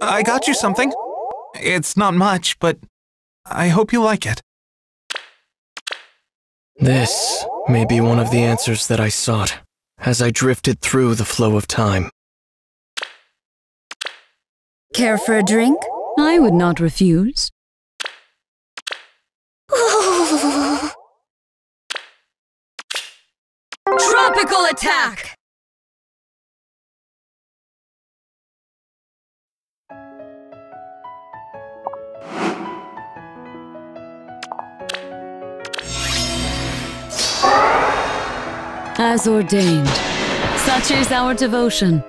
I got you something. It's not much, but I hope you like it. This may be one of the answers that I sought as I drifted through the flow of time. Care for a drink? I would not refuse. Tropical attack! As ordained. Such is our devotion.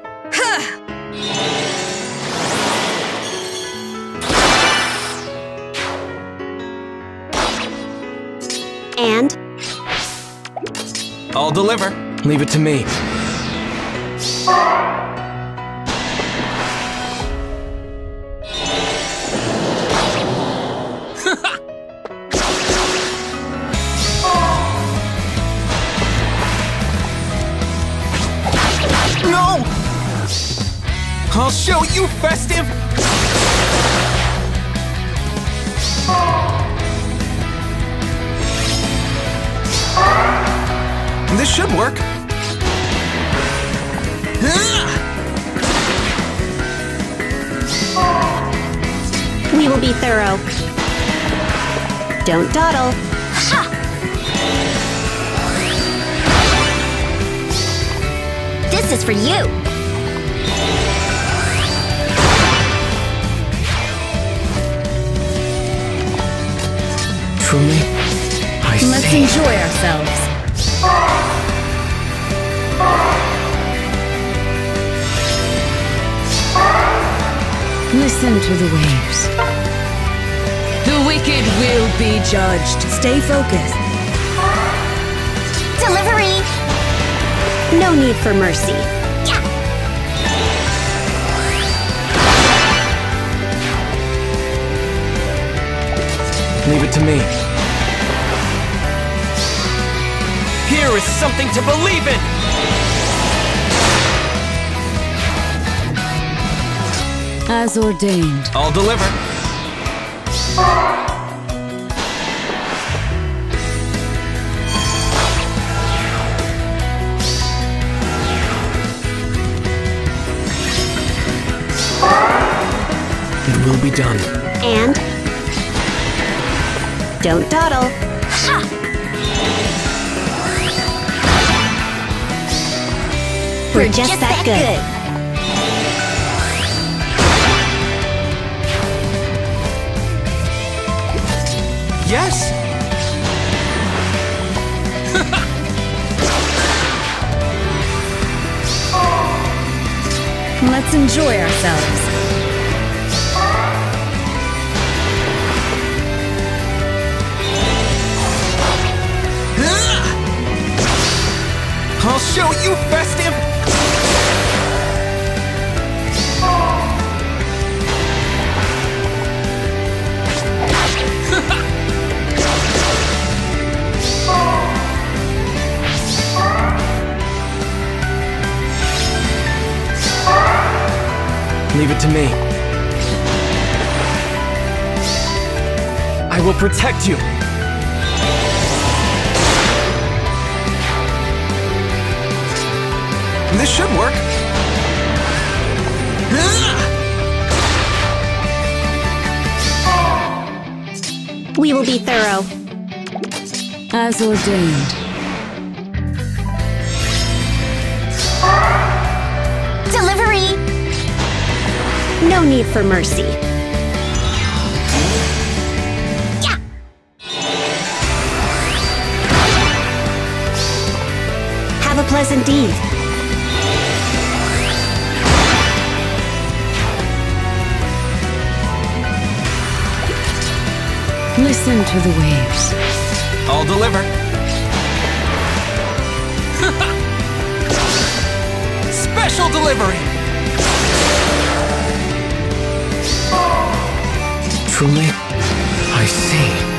And I'll deliver. Leave it to me. I'll show you, Festive! This should work. we will be thorough. Don't dawdle. This is for you. Truly, I Let's see. enjoy ourselves. Listen to the waves. The wicked will be judged. Stay focused. Delivery. No need for mercy. Leave it to me. Here is something to believe in! As ordained. I'll deliver. It will be done. And don't dawdle. We're just, that good. Yes! Let's enjoy ourselves. I'll show you, Festive! Leave it to me. I will protect you. This should work. We will be thorough. As ordained. Delivery. No need for mercy. Yeah. Have a pleasant deed. Listen to the waves. I'll deliver. Special delivery! I see.